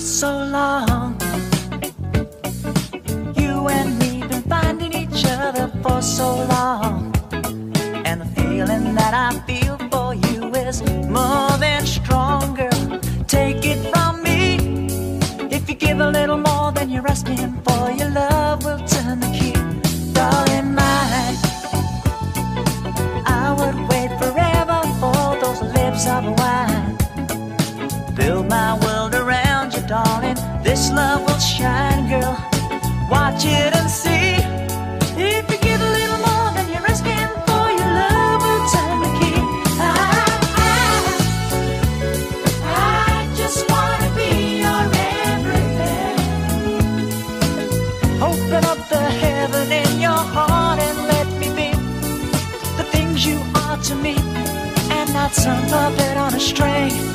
for so long. You and me been finding each other for so long. And the feeling that I feel for you is more than stronger. Take it from me. If you give a little more than you're asking for, your love will turn the key. Darling, mine. I would wait forever for those lips of wine. Fill my world love will shine, girl. Watch it and see. If you give a little more than you're asking for, your love will turn the key. I, I, I just wanna be your everything. Open up the heaven in your heart and let me be the things you are to me, and not some puppet on a string.